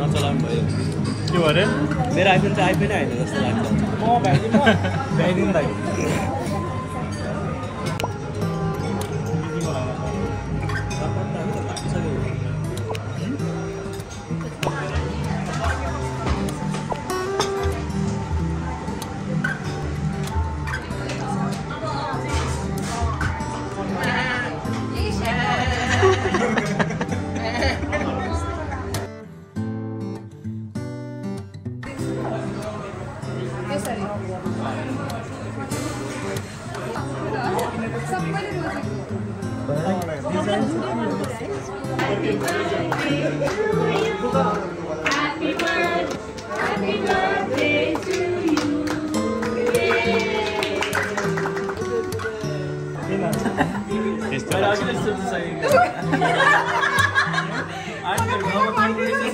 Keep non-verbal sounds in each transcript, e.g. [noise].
नचलाउनु [laughs] भयो के अरे? मेरो आइफोन चाहिँ आइफोनै होइन जस्तो लाग्छ। [laughs] म भ्याइदिनु भ्याइदिनु भाइ त्यसरी सबैले रोजेको त्यस्तो मैले अघि नै सोचिसकेको आजकल अब कन्भर्सेसन [laughs]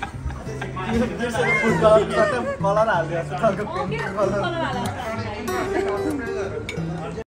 colour हालिदिएको